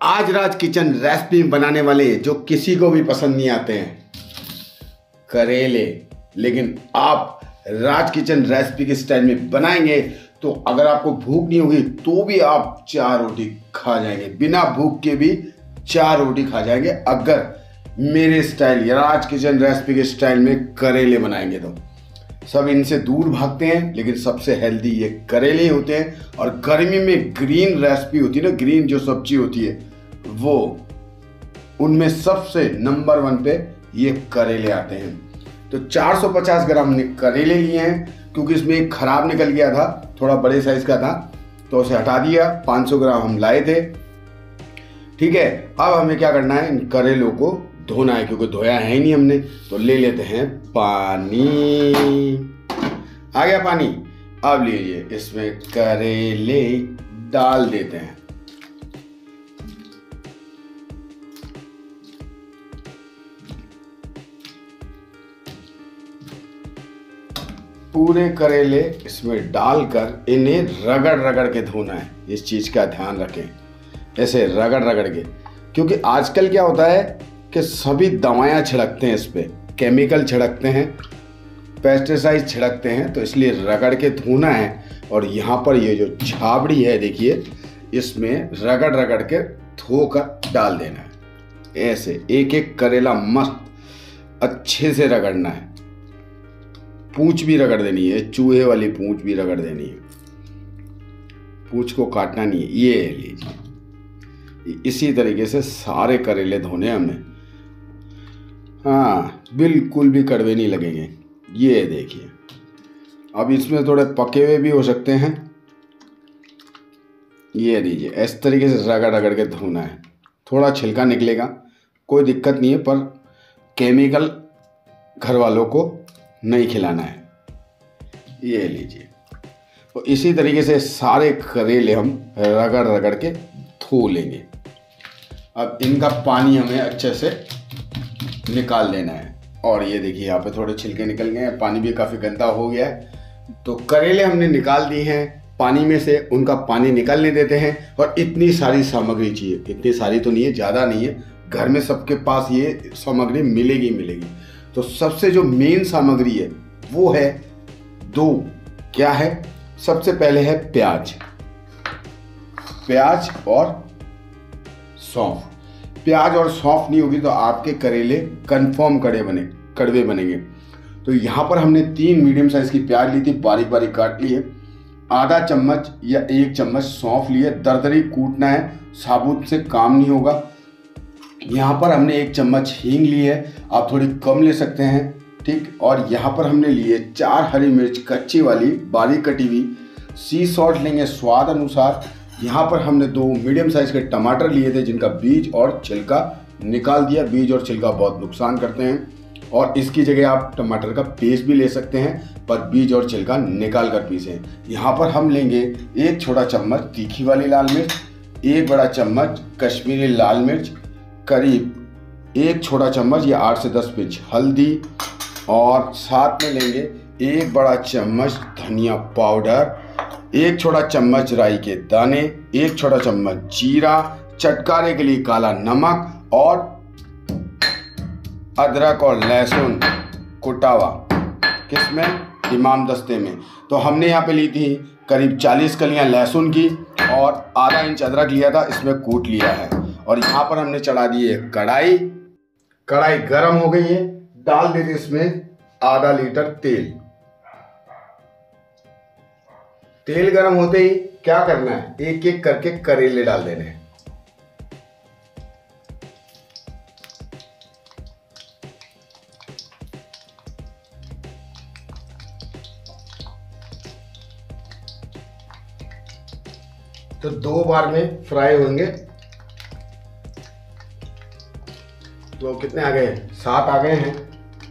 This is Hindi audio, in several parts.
आज राज किचन रेसिपी बनाने वाले जो किसी को भी पसंद नहीं आते हैं। करेले। लेकिन आप राज किचन रेसिपी के स्टाइल में बनाएँगे तो अगर आपको भूख नहीं होगी तो भी आप चार रोटी खा जाएँगे। बिना भूख के भी चार रोटी खा जाएँगे। अगर मेरे स्टाइल या राज किचन रेसिपी के स्टाइल में करेले बनाएँगे तो सब इनसे दूर भागते हैं, लेकिन सबसे हेल्दी ये करेले होते हैं। और गर्मी में ग्रीन रेसिपी होती है ना, ग्रीन जो सब्ज़ी होती है वो उनमें सबसे नंबर वन पे ये करेले आते हैं। तो 450 ग्राम हमने करेले लिए हैं, क्योंकि इसमें एक खराब निकल गया था, थोड़ा बड़े साइज़ का था तो उसे हटा दिया 500 ग्राम हम लाए थे। ठीक है, अब हमें क्या करना है, इन करेलों को धोना है, क्योंकि धोया है ही नहीं हमने तो ले लेते हैं पानी। आ गया पानी, अब लीजिए, इसमें करेले डाल देते हैं। पूरे करेले इसमें डालकर इन्हें रगड़ रगड़ के धोना है। इस चीज़ का ध्यान रखें। ऐसे रगड़ रगड़ के। क्योंकि आजकल क्या होता है कि सभी दवायाँ छिड़कते हैं इस पर केमिकल छिड़कते हैं पेस्टिसाइड छिड़कते हैं तो इसलिए रगड़ के धोना है। और यहाँ पर ये जो छाबड़ी है, देखिए, इसमें रगड़ रगड़ के धोकर डाल देना है। ऐसे एक एक करेला मस्त अच्छे से रगड़ना है। पूंछ भी रगड़ देनी है, चूहे वाली पूंछ भी रगड़ देनी है। पूंछ को काटना नहीं है, ये लीजिए इसी तरीके से सारे करेले धोने हमें हाँ बिल्कुल भी कड़वे नहीं लगेंगे, ये देखिए। अब इसमें थोड़े पके हुए भी हो सकते हैं। ये दीजिए इस तरीके से रगड़ रगड़ के धोना है। थोड़ा छिलका निकलेगा, कोई दिक्कत नहीं है, पर केमिकल घर वालों को नहीं खिलाना है। ये लीजिए। तो इसी तरीके से सारे करेले हम रगड़ रगड़ के धो लेंगे। अब इनका पानी हमें अच्छे से निकाल लेना है। और ये देखिए, यहाँ पे थोड़े छिलके निकल गए हैं। पानी भी काफ़ी गंदा हो गया है। तो करेले हमने निकाल दिए हैं। पानी में से उनका पानी निकालने देते हैं। और इतनी सारी सामग्री चाहिए। इतनी सारी तो नहीं है, ज़्यादा नहीं है। घर में सबके पास ये सामग्री मिलेगी मिलेगी। तो सबसे जो मेन सामग्री है, वो है दो। क्या है? सबसे पहले है प्याज। प्याज और सौंफ। प्याज और सौंफ नहीं होगी तो आपके करेले कन्फर्म कड़े बने, कड़वे बनेंगे। तो यहाँ पर हमने तीन मीडियम साइज़ की प्याज ली थी बारीक बारीक काट ली है। आधा चम्मच या एक चम्मच सौंफ लिए दरदरी कूटना है, साबुत से काम नहीं होगा। यहाँ पर हमने एक चम्मच हींग ली है, आप थोड़ी कम ले सकते हैं, ठीक? और यहाँ पर हमने लिए चार हरी मिर्च कच्ची वाली बारीक कटी हुई सी सॉल्ट लेंगे स्वाद अनुसार। यहाँ पर हमने दो मीडियम साइज़ के टमाटर लिए थे, जिनका बीज और छिलका निकाल दिया। बीज और छिलका बहुत नुकसान करते हैं, और इसकी जगह आप टमाटर का पेस्ट भी ले सकते हैं, पर बीज और छिलका निकाल कर पीसें। यहाँ पर हम लेंगे एक छोटा चम्मच तीखी वाली लाल मिर्च, एक बड़ा चम्मच कश्मीरी लाल मिर्च करीब एक छोटा चम्मच या आठ से दस पिंच हल्दी और साथ में लेंगे एक बड़ा चम्मच धनिया पाउडर, एक छोटा चम्मच राई के दाने, एक छोटा चम्मच जीरा, चटकारे के लिए काला नमक और अदरक और लहसुन कुटावा। किसमें? इमाम दस्ते में। तो हमने यहाँ पे ली थी करीब 40 कलियाँ लहसुन की और आधा इंच अदरक लिया था, इसमें कूट लिया है। और यहाँ पर हमने चढ़ा दी है कढ़ाई। कढ़ाई गर्म हो गई है। डाल देते इसमें आधा लीटर तेल। तेल गर्म होते ही क्या करना है? एक एक करके करेले डाल देने हैं। तो दो बार में फ्राई होंगे। तो कितने आ गए सात आ गए हैं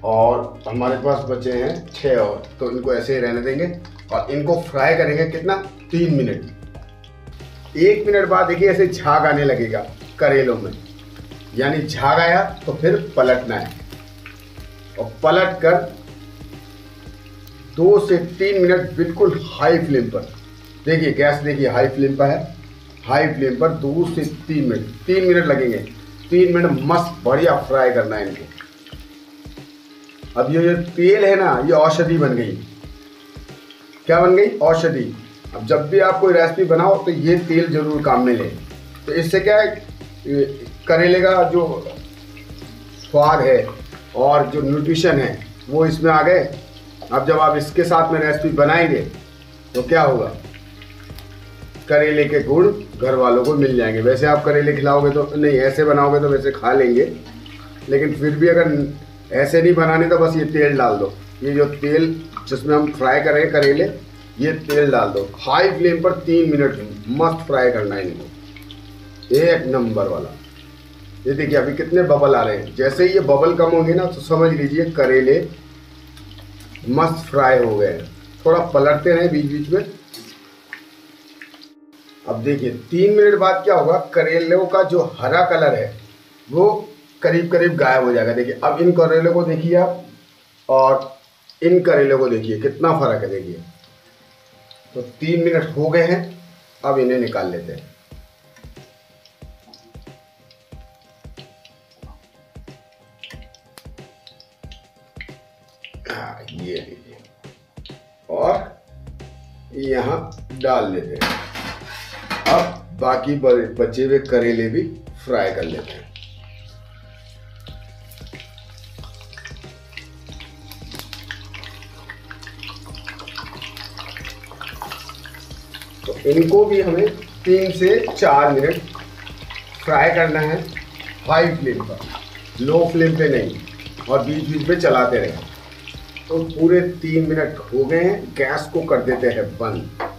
और हमारे पास बचे हैं छः और। तो इनको ऐसे ही रहने देंगे और इनको फ्राई करेंगे कितना? तीन मिनट। एक मिनट बाद देखिए ऐसे झाग आने लगेगा करेलों में। यानी झाग आया तो फिर पलटना है। और पलट कर दो से तीन मिनट बिल्कुल हाई फ्लेम पर। देखिए, गैस देखिए हाई फ्लेम पर है। हाई फ्लेम पर दो से तीन मिनट। तीन मिनट लगेंगे। तीन मिनट मस्त बढ़िया फ्राई करना है इनको। अब ये जो तेल है ना, ये औषधि बन गई। क्या बन गई? औषधि। अब जब भी आप कोई रेसिपी बनाओ तो ये तेल ज़रूर काम में ले। तो इससे क्या है करेले का जो स्वाद है और जो न्यूट्रिशन है, वो इसमें आ गए। अब जब आप इसके साथ में रेसिपी बनाएँगे तो क्या होगा? करेले के गुड़ घर वालों को मिल जाएँगे। वैसे आप करेले खिलाओगे तो नहीं, ऐसे बनाओगे तो वैसे खा लेंगे। लेकिन फिर भी अगर ऐसे नहीं बनाने तो बस ये तेल डाल दो। ये जो तेल जिसमें हम फ्राई करें करेले, ये तेल डाल दो। हाई फ्लेम पर तीन मिनट मस्त फ्राई करना है इनको। एक नंबर वाला। ये देखिए, अभी कितने बबल आ रहे हैं। जैसे ही ये बबल कम होंगे ना तो समझ लीजिए करेले मस्त फ्राई हो गए हैं। थोड़ा पलटते रहे बीच बीच में। अब देखिए तीन मिनट बाद क्या होगा? करेलों का जो हरा कलर है वो करीब करीब गायब हो जाएगा। देखिए अब इन करेलों को देखिए आप और इन करेलों को देखिए कितना फ़र्क है देखिए। तो तीन मिनट हो गए हैं अब इन्हें निकाल लेते हैं। हाँ, ये और यहाँ डाल देते हैं। अब बाकी बचे हुए करेले भी फ्राई कर लेते हैं। तो इनको भी हमें तीन से चार मिनट फ्राई करना है हाई फ्लेम पर। लो फ्लेम पे नहीं, और बीच बीच में चलाते रहें। तो पूरे तीन मिनट हो गए हैं, गैस को कर देते हैं बंद।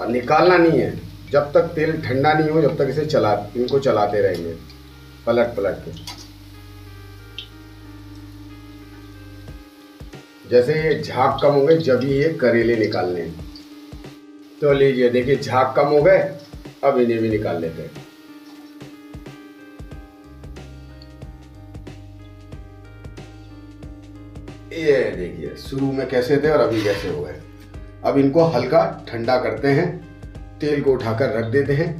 और निकालना नहीं है। जब तक तेल ठंडा नहीं हो, जब तक इसे चला, इनको चलाते रहेंगे। पलट पलट के। जैसे ये झाग कम हो गए, जब ये करेले निकालने तो लीजिए, देखिए, झाग कम हो गए, अब इन्हें भी निकाल लेते हैं। ये देखिए, शुरू में कैसे थे और अभी कैसे हो गए। अब इनको हल्का ठंडा करते हैं। तेल को उठाकर रख देते हैं।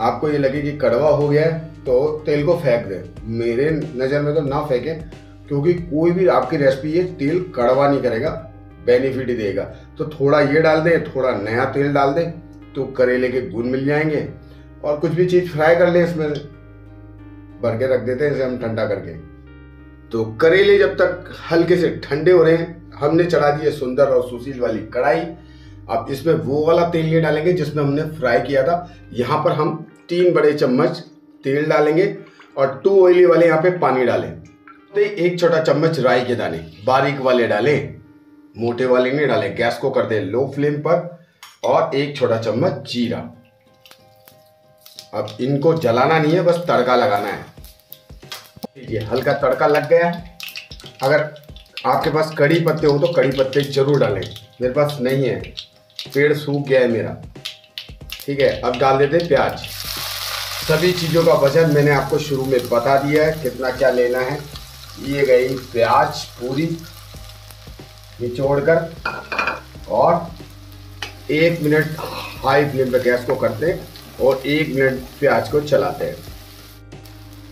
आपको ये लगे कि कड़वा हो गया है तो तेल को फेंक दें। मेरे नज़र में तो ना फेंकें, क्योंकि कोई भी आपकी रेसिपी ये तेल कड़वा नहीं करेगा बेनिफिट ही देगा। तो थोड़ा ये डाल दें, थोड़ा नया तेल डाल दें तो करेले के गुण मिल जाएँगे। और कुछ भी चीज़ फ्राई कर लें इसमें। भर के रख देते हैं इसे हम ठंडा करके। तो करेले जब तक हल्के से ठंडे हो रहे हैं, हमने चढ़ा दिए सुंदर और सुशील वाली कढ़ाई। अब इसमें वो वाला तेल ये डालेंगे जिसमें हमने फ्राई किया था। यहाँ पर हम तीन बड़े चम्मच तेल डालेंगे और टू ऑयली वाले यहाँ पे पानी डालें। तो एक छोटा चम्मच राई के दाने, बारीक वाले डालें, मोटे वाले नहीं डालें, गैस को कर दें लो फ्लेम पर और एक छोटा चम्मच जीरा। अब इनको जलाना नहीं है, बस तड़का लगाना है। ये हल्का तड़का लग गया अगर आपके पास कड़ी पत्ते हो तो कड़ी पत्ते ज़रूर डालें। मेरे पास नहीं है। पेड़ सूख गया है मेरा। ठीक है, अब डाल देते प्याज। सभी चीज़ों का वज़न मैंने आपको शुरू में बता दिया है, कितना क्या लेना है। ये गई प्याज पूरी निचोड़ कर और एक मिनट हाई फ्लेम पे गैस को करते हैं, और एक मिनट प्याज को चलाते हैं।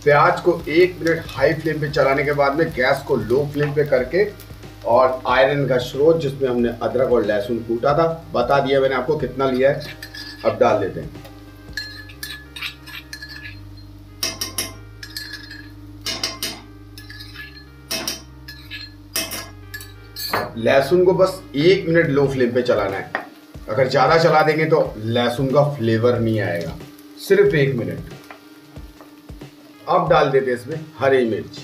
प्याज को एक मिनट हाई फ्लेम पे चलाने के बाद में गैस को लो फ्लेम पे करके और आयरन का स्रोत जिसमें हमने अदरक और लहसुन कूटा था। बता दिया मैंने आपको कितना लिया है। अब डाल देते हैं। लहसुन को बस एक मिनट लो फ्लेम पे चलाना है। अगर ज़्यादा चला देंगे तो लहसुन का फ्लेवर नहीं आएगा। सिर्फ़ एक मिनट। अब डाल देते इसमें हरी मिर्च।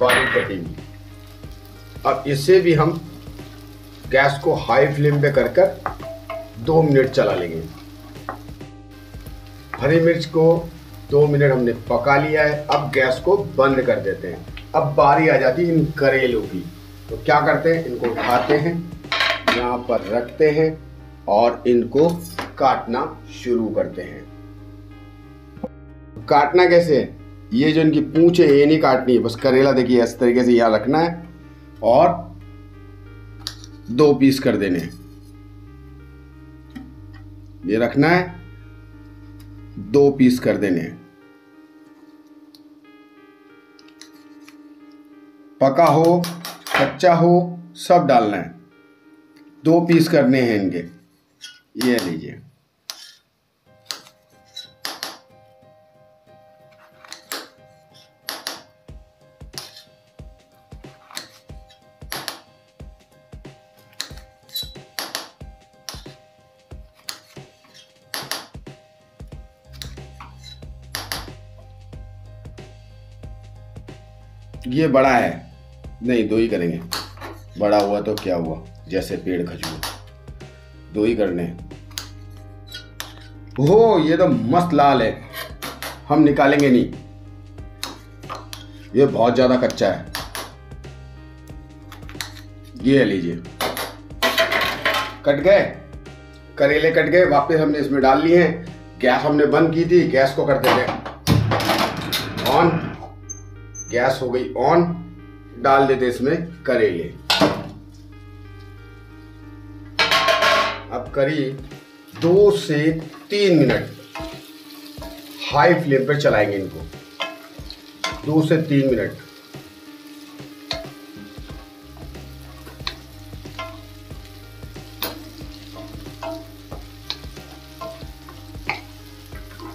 बारीक कटी हुई अब इसे भी हम गैस को हाई फ्लेम पे कर कर दो मिनट चला लेंगे। हरी मिर्च को दो मिनट हमने पका लिया है। अब गैस को बंद कर देते हैं। अब बारी आ जाती है इन करेलों की। तो क्या करते हैं? इनको उठाते हैं, यहाँ पर रखते हैं और इनको काटना शुरू करते हैं। काटना कैसे है? ये जो इनकी पूछ है, ये नहीं काटनी है। बस करेला देखिए, इस तरीके से यहाँ रखना है। और दो पीस कर देने ये रखना है, दो पीस कर देने पका हो, कच्चा हो, सब डालना है। दो पीस करने हैं इनके। ये लीजिए। ये बड़ा है। नहीं, दो ही करेंगे। बड़ा हुआ तो क्या हुआ? जैसे पेड़ खजूर। दो ही करने। हो ये तो मस्त लाल है। हम निकालेंगे नहीं। ये बहुत ज़्यादा कच्चा है। ये लीजिए। कट गए? करेले कट गए, वापस हमने इसमें डाल लिए हैं। गैस हमने बंद की थी, गैस को कर देते ऑन गैस हो गई ऑन, डाल देते इसमें करेले। अब करीब दो से तीन मिनट। हाई फ्लेम पर चलाएँगे इनको। दो से तीन मिनट।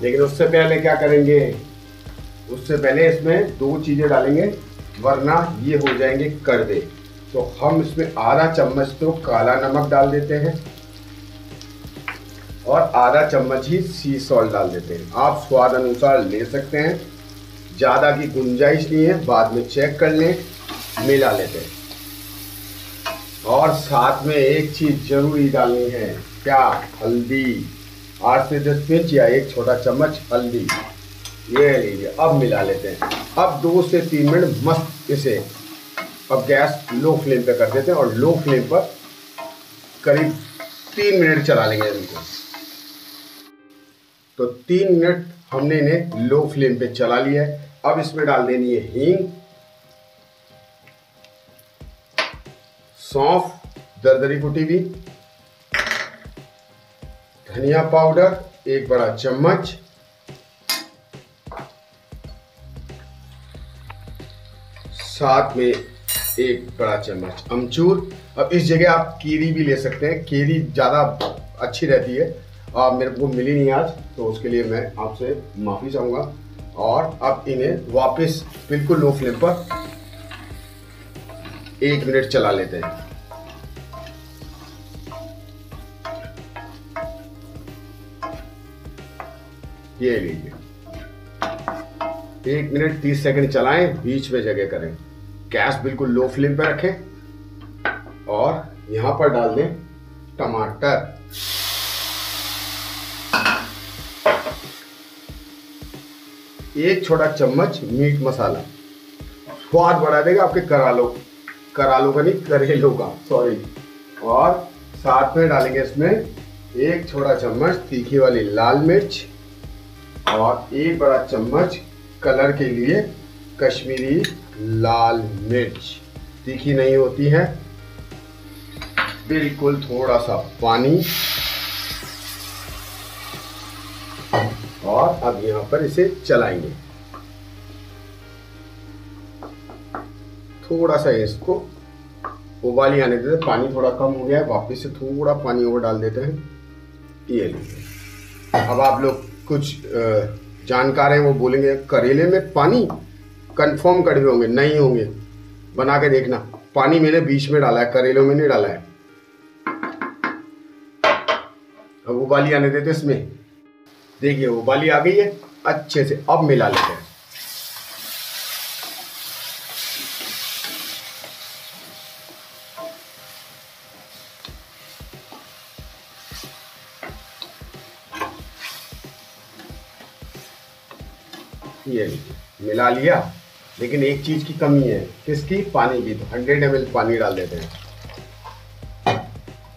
लेकिन उससे पहले क्या करेंगे? उससे पहले इसमें दो चीज़ें डालेंगे, वरना ये हो जाएँगे कड़वे तो हम इसमें आधा चम्मच तो काला नमक डाल देते हैं और आधा चम्मच ही सी सॉल्ट डाल देते हैं। आप स्वाद अनुसार ले सकते हैं, ज़्यादा की गुंजाइश नहीं है, बाद में चेक कर लें, मिला लेते हैं। और साथ में एक चीज़ ज़रूरी डालनी है क्या हल्दी, आठ से दस पिंच या एक छोटा चम्मच हल्दी। ये लीजिए, अब मिला लेते हैं। अब दो से तीन मिनट मस्त इसे, अब गैस लो फ्लेम पे कर देते हैं और लो फ्लेम पर करीब तीन मिनट चला लेंगे इनको। तो तीन मिनट हमने इन्हें लो फ्लेम पे चला लिया है। अब इसमें डाल देनी है हींग, सौंफ, दरदरी कुटी भी धनिया पाउडर, एक बड़ा चम्मच साथ में एक बड़ा चम्मच अमचूर। अब इस जगह आप कीरी भी ले सकते हैं। कीरी ज़्यादा अच्छी रहती है। और मेरे को मिली नहीं आज तो उसके लिए मैं आपसे माफ़ी चाहूँगा। और अब इन्हें वापस बिल्कुल लो फ्लेम पर एक मिनट चला लेते हैं। ये लीजिए। एक मिनट तीस सेकंड चलाएँ, बीच में जगह करें। गैस बिल्कुल लो फ्लेम पे रखें और यहाँ पर डाल दें टमाटर। एक छोटा चम्मच मीट मसाला। स्वाद बढ़ा देगा आपके करालो करालो का नहीं, करेलो का सॉरी और साथ में डालेंगे इसमें एक छोटा चम्मच तीखी वाली लाल मिर्च और एक बड़ा चम्मच कलर के लिए कश्मीरी लाल मिर्च। तीखी नहीं होती है। बिल्कुल थोड़ा सा पानी। और अब यहाँ पर इसे चलाएँगे। थोड़ा सा इसको उबाली आने देते पानी थोड़ा कम हो गया है। वापस से थोड़ा पानी और डाल देते हैं। ये अब आप लोग कुछ जानकार हैं, वो बोलेंगे, करेले में पानी? कंफर्म कड़वे होंगे, नहीं होंगे। बना के देखना। पानी मैंने बीच में डाला है, करेलों में नहीं डाला है। अब उबाली आने देते इसमें। देखिए, उबाली आ गई है, अच्छे से अब मिला लेते हैं। ये मिला लिया। लेकिन एक चीज़ की कमी है, किसकी? पानी की। तो हंड्रेड एम पानी डाल देते हैं।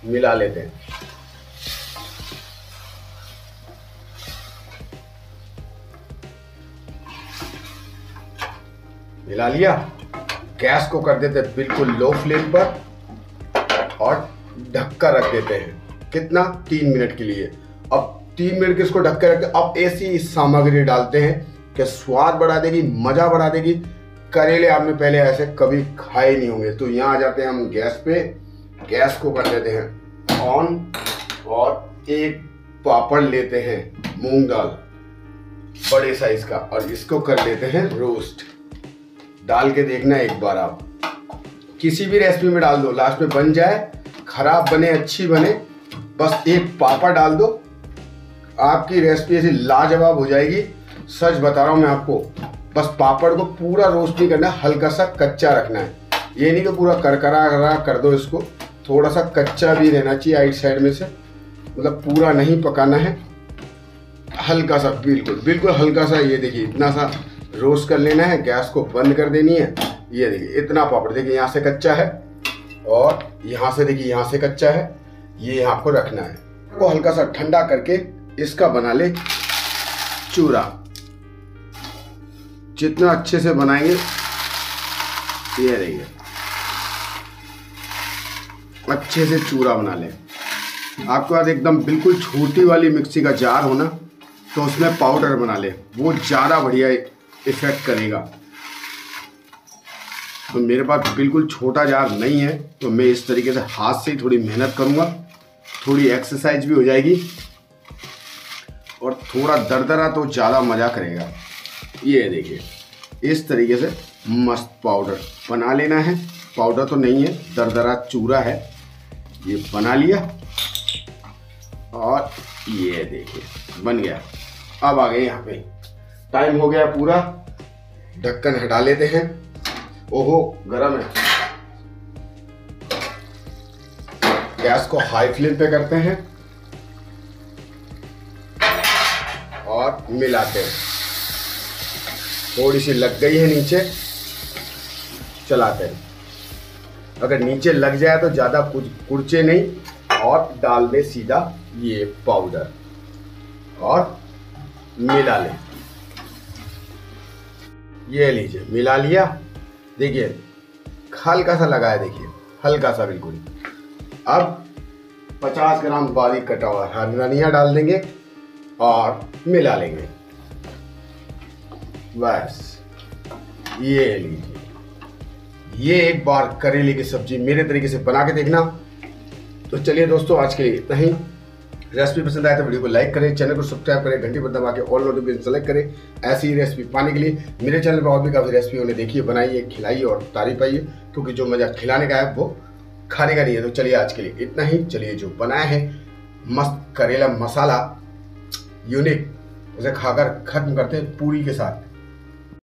मिला लेते हैं। मिला लिया। गैस को कर देते बिल्कुल लो फ्लेम पर और ढक्का रख देते हैं। कितना? तीन मिनट के लिए। अब तीन मिनट के इसको ढक रखते अब ऐसी सामग्री डालते हैं कि स्वाद बढ़ा देगी, मज़ा बढ़ा देगी। करेले आपने पहले ऐसे कभी खाए नहीं होंगे। तो यहाँ आ जाते हैं हम गैस पे। गैस को कर देते हैं। ऑन और एक पापड़ लेते हैं, मूंग दाल। बड़े साइज़ का। और इसको कर लेते हैं रोस्ट डाल के देखना एक बार आप। किसी भी रेसिपी में डाल दो। लास्ट में बन जाए, खराब बने, अच्छी बने, बस एक पापड़ डाल दो। आपकी रेसिपी ऐसी लाजवाब हो जाएगी। सच बता रहा हूँ मैं आपको, बस पापड़ को पूरा रोस्ट नहीं करना हल्का सा कच्चा रखना है। ये नहीं कि पूरा करकरा करा कर दो इसको, थोड़ा सा कच्चा भी रहना चाहिए आइट साइड में से। मतलब पूरा नहीं पकाना है, हल्का सा, बिल्कुल बिल्कुल हल्का सा ये देखिए, इतना सा रोस्ट कर लेना है, गैस को बंद कर देनी है। ये देखिए, इतना पापड़, देखिए यहाँ से कच्चा है, और यहाँ से देखिए, यहाँ से कच्चा है, ये आपको रखना है। को हल्का सा ठंडा करके इसका बना ले चूरा। जितना अच्छे से बनाएँगे, ये देखिए अच्छे से चूरा बना लें। आपके पास एकदम बिल्कुल छोटी वाली मिक्सी का जार हो ना तो उसमें पाउडर बना ले। वो ज़्यादा बढ़िया इफ़ेक्ट करेगा। तो मेरे पास बिल्कुल छोटा जार नहीं है तो मैं इस तरीके से हाथ से ही थोड़ी मेहनत करूँगा। थोड़ी एक्सरसाइज भी हो जाएगी। और थोड़ा दरदरा तो ज़्यादा मज़ा करेगा ये देखिए, इस तरीके से मस्त पाउडर बना लेना है। पाउडर तो नहीं है, दरदरा चूरा है। ये बना लिया। और ये देखिए, बन गया। अब आ गए यहाँ पे। टाइम हो गया पूरा। ढक्कन हटा लेते हैं। ओहो, गरम है। गैस को हाई फ्लेम पे करते हैं। और मिलाते हैं। थोड़ी सी लग गई है नीचे, चलाते हैं अगर नीचे लग जाए तो ज़्यादा कुछ कुर्चे नहीं, और डाल दे सीधा ये पाउडर और मिला लें। ये लीजिए, मिला लिया। देखिए, हल्का सा लगाया देखिए, हल्का सा बिल्कुल। अब 50 ग्राम बारीक कटा हुआ धनिया डाल देंगे और मिला लेंगे। बस, ये लीजिए। ये एक बार करेले की सब्ज़ी मेरे तरीके से बना के देखना। तो चलिए दोस्तों, आज के लिए इतना ही। रेसिपी पसंद आए तो वीडियो को लाइक करें, चैनल को सब्सक्राइब करें, घंटी पर दबा के ऑल नोटिफिकेशन सेलेक्ट करें। ऐसी रेसिपी पाने के लिए मेरे चैनल पर और भी काफ़ी रेसिपी उन्हें देखिए, बनाइए, खिलाइए और तारीफ़ आइए क्योंकि जो मज़ा खिलाने का है वो खाने का नहीं है। तो चलिए आज के लिए इतना ही। चलिए जो बनाया है, मस्त करेला मसाला यूनिक उसे खाकर खत्म करते हैं पूरी के साथ।